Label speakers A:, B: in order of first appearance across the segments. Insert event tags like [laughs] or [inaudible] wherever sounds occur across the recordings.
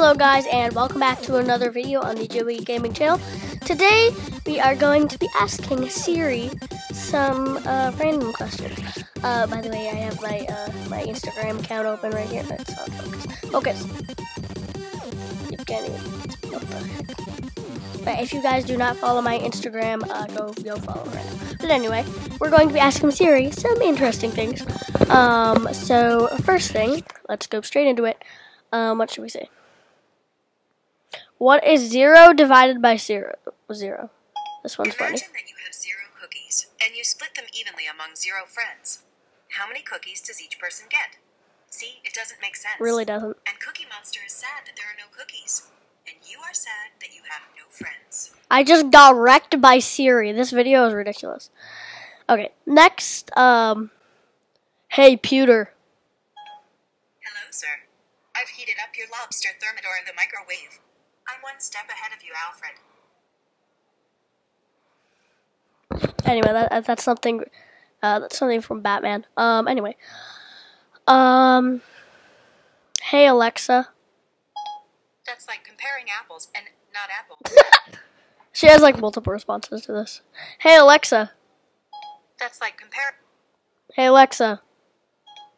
A: Hello guys and welcome back to another video on the Joey Gaming channel. Today we are going to be asking Siri some uh, random questions. Uh, by the way, I have my uh, my Instagram account open right here. It's on focus. Focus. You can't even. What the heck? But if you guys do not follow my Instagram, uh, go go follow right now. But anyway, we're going to be asking Siri some interesting things. Um, so first thing, let's go straight into it. Um, what should we say? What is zero divided by zero? Zero. This one's funny.
B: Imagine that you have zero cookies, and you split them evenly among zero friends. How many cookies does each person get? See, it doesn't make sense.
A: Really doesn't.
B: And Cookie Monster is sad that there are no cookies. And you are sad that you have no friends.
A: I just got wrecked by Siri. This video is ridiculous. Okay, next, um, hey, pewter.
B: Hello, sir. I've heated up your lobster thermidor in the microwave. I'm one step ahead of you, Alfred.
A: Anyway, that, that's something, uh, that's something from Batman. Um, anyway, um, hey, Alexa.
B: That's like comparing apples and not apples. [laughs]
A: She has like multiple responses to this. Hey, Alexa.
B: That's like compare.
A: Hey, Alexa.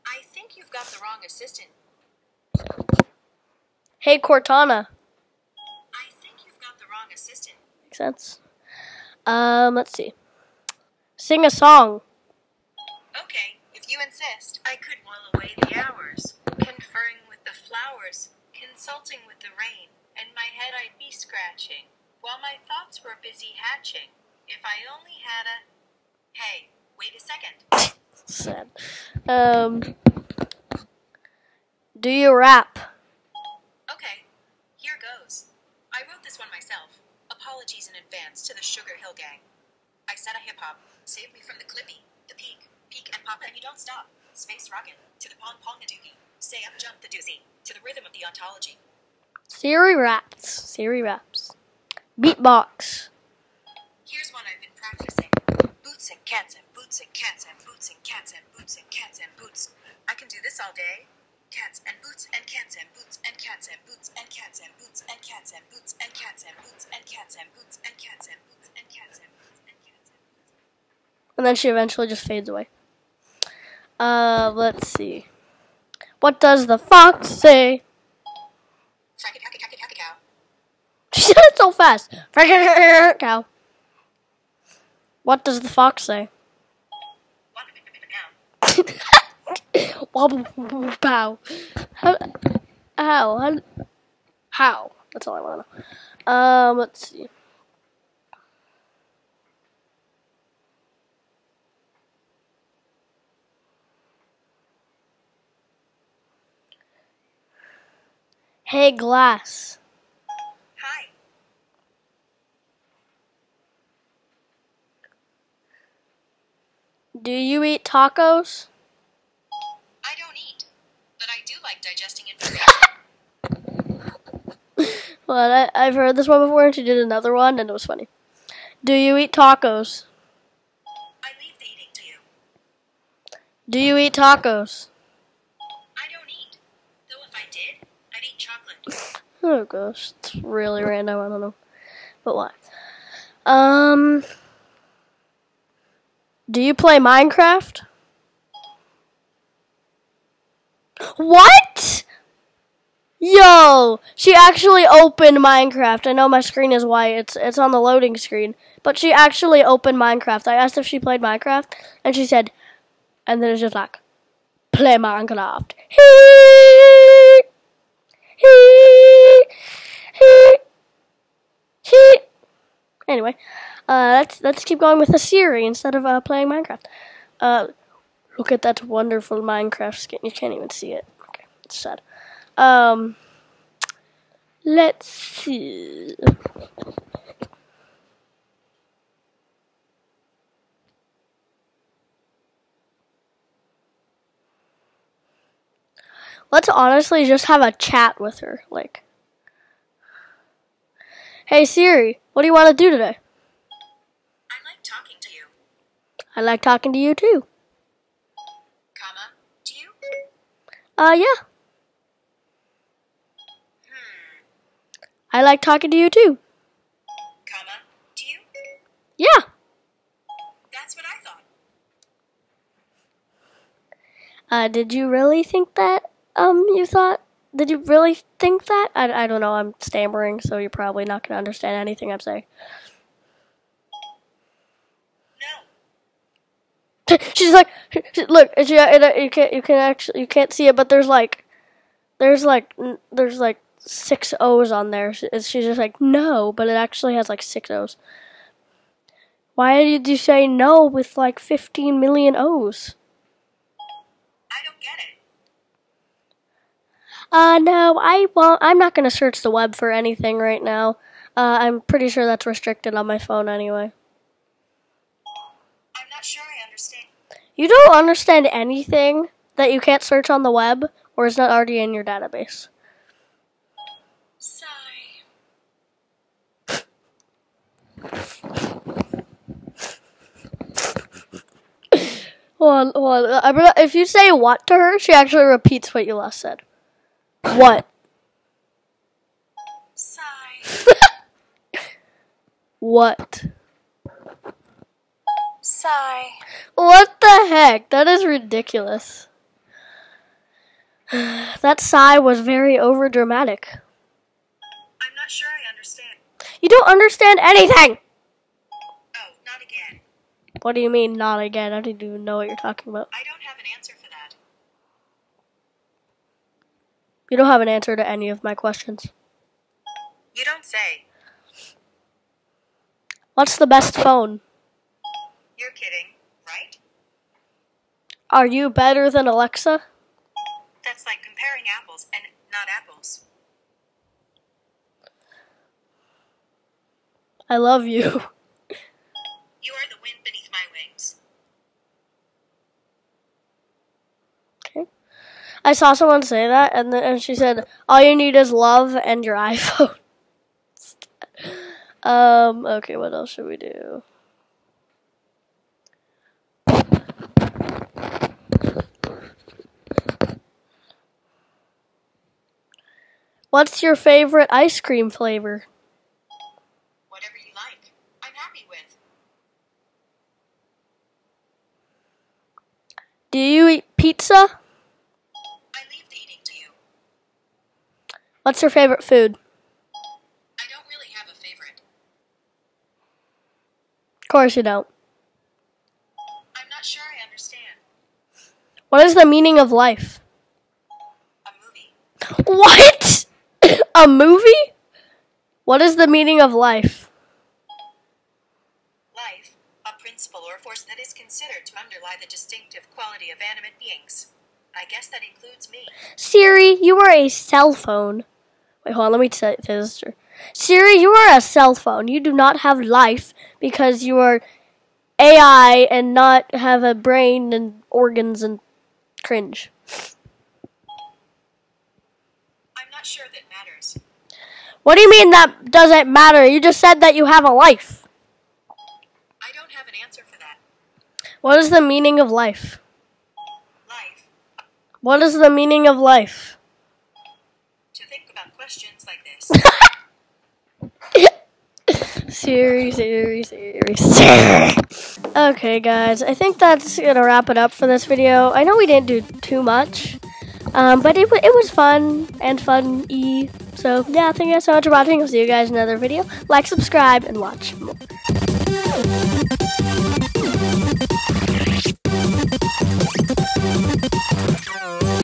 B: I think you've got the wrong assistant.
A: Hey, Cortana. Makes sense. Um, let's see. Sing a song.
B: Okay, if you insist. I could while away the hours, conferring with the flowers, consulting with the rain, and my head I'd be scratching, while my thoughts were busy hatching. If I only had a. Hey, wait a second.
A: Sad. Um, do you rap?
B: Okay, here goes. I wrote this one myself. Apologies in advance to the Sugar Hill Gang. I said a hip hop. Save me from the clippy, the peak, peak and pop, and you don't stop. Space rockin' to the pong pong a doogie. Stay up, jump the doozy to the rhythm of the ontology.
A: Siri raps. Siri raps. Beatbox.
B: Here's one I've been practicing. Boots and cats and boots and cats and boots and cats and boots and cats and boots. I can do this all day. Cats and boots and cats and boots and cats and boots cats and boots and cats and boots and cats and boots and cats and boots and cats and boots and cats and boots and cats and boots.
A: And then she eventually just fades away. Uh, let's see. What does the fox say? She [laughs] said it so fast. Cow. What does the fox say? Wobble [laughs] pow. How? How? How? That's all I want to know. Um, let's see. Hey, glass.
B: Hi.
A: Do you eat tacos?
B: I don't eat, but I do like digesting information.
A: Well, I, I've heard this one before, and she did another one, and it was funny. Do you eat tacos?
B: I leave the eating to you.
A: Do you eat tacos?
B: I don't eat. Though if I did, I'd eat chocolate. [laughs]
A: Oh gosh, it's really random. I don't know, but why? Um, do you play Minecraft? What? Yo, she actually opened Minecraft. I know my screen is white. It's it's on the loading screen, but she actually opened Minecraft. I asked if she played Minecraft, and she said, and then it's just like, play Minecraft. Hee, hee, hee, hee. Anyway, uh, let's let's keep going with the Siri instead of uh, playing Minecraft. Uh, look at that wonderful Minecraft skin. You can't even see it. Okay, it's sad. Um, let's see. Let's honestly just have a chat with her. Like, hey Siri, what do you want to do today?
B: I like talking to you.
A: I like talking to you too.
B: Comma. Do you?
A: Uh, yeah. I like talking to you too.
B: Comma, do you?
A: Yeah.
B: That's what I thought.
A: Uh, did you really think that? Um, you thought? Did you really think that? I, I don't know. I'm stammering, so you're probably not going to understand anything I'm saying.
B: No. [laughs]
A: She's like, [laughs] look, she, you can't, you can actually, you can't see it, but there's like, there's like, there's like six O's on there. She's just like, no, but it actually has like six O's. Why did you say no with like 15 million O's?
B: I don't get it.
A: Uh, no, I won't. I'm not gonna search the web for anything right now. Uh, I'm pretty sure that's restricted on my phone anyway.
B: I'm not sure I understand.
A: You don't understand anything that you can't search on the web or is not already in your database.
B: Sigh.
A: Hold on, hold on. If you say what to her, she actually repeats what you last said. What?
B: Sigh. [laughs]
A: What?
B: Sigh.
A: What the heck? That is ridiculous. [sighs] that sigh was very overdramatic.
B: I'm not sure I understand.
A: You don't understand anything!
B: Oh, not again.
A: What do you mean, not again? I don't even know what you're talking about.
B: I don't have an answer for that.
A: You don't have an answer to any of my questions.
B: You don't say.
A: What's the best phone?
B: You're kidding, right?
A: Are you better than Alexa?
B: That's like comparing apples and not apples.
A: I love you. [laughs]
B: You are the wind beneath my wings.
A: I saw someone say that, and then and she said, "All you need is love and your [laughs] iPhone." um. Okay. What else should we do? What's your favorite ice cream flavor?
B: Whatever you like. I'm happy with.
A: Do you eat pizza?
B: I leave the eating to you.
A: What's your favorite food?
B: I don't really have a favorite.
A: Of course you don't.
B: I'm not sure I understand.
A: What is the meaning of life?
B: A movie. [laughs]
A: What? [coughs] A movie? What is the meaning of life?
B: Life, a principle or force that is considered to underlie the distinctive quality of animate beings. I guess that includes me.
A: Siri, you are a cell phone. Wait, hold on, let me say this. Siri, you are a cell phone. You do not have life because you are AI and not have a brain and organs and cringe.
B: I'm not sure that matters.
A: What do you mean that doesn't matter? You just said that you have a life.
B: I don't have an answer for that.
A: What is the meaning of life?
B: Life,
A: What is the meaning of life?
B: to think about questions like this. [laughs]
A: Siri, Siri, Siri, Siri. Okay, guys, I think that's gonna wrap it up for this video. I know we didn't do too much, um, but it, it was fun and fun-y. So, yeah, thank you guys so much for watching. I'll see you guys in another video. Like, subscribe, and watch more.